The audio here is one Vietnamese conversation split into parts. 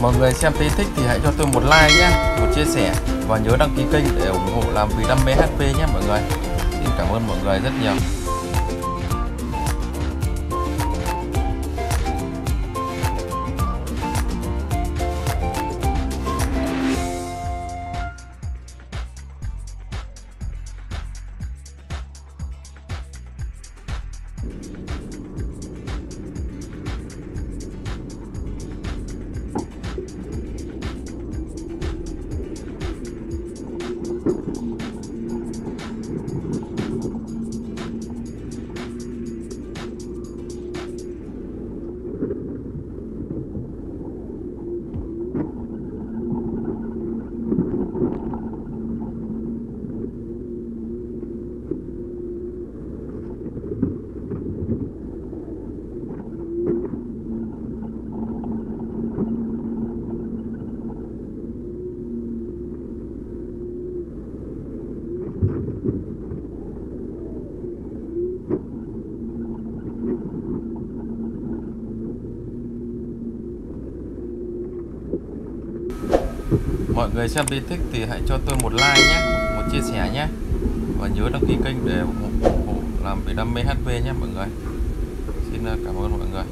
Mọi người xem thấy thích thì hãy cho tôi một like nhé, một chia sẻ và nhớ đăng ký kênh để ủng hộ làm vì đam mê HP nhé mọi người. Xin cảm ơn mọi người rất nhiều. Mọi người xem video thích thì hãy cho tôi một like nhé, một chia sẻ nhé và nhớ đăng ký kênh để ủng hộ, ủng hộ làm vì đam mê HP nhé mọi người. Xin à, cảm ơn mọi người.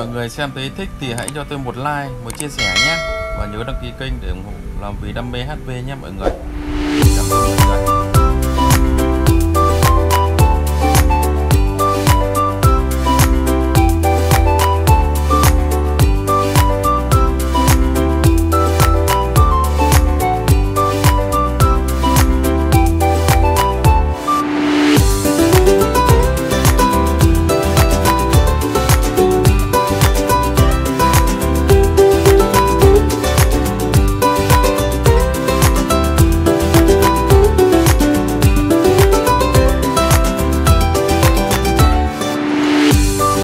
Mọi người xem thấy thích thì hãy cho tôi một like, một chia sẻ nhé. Và nhớ đăng ký kênh để ủng hộ, làm vì đam mê HV nhé mọi người mọi người.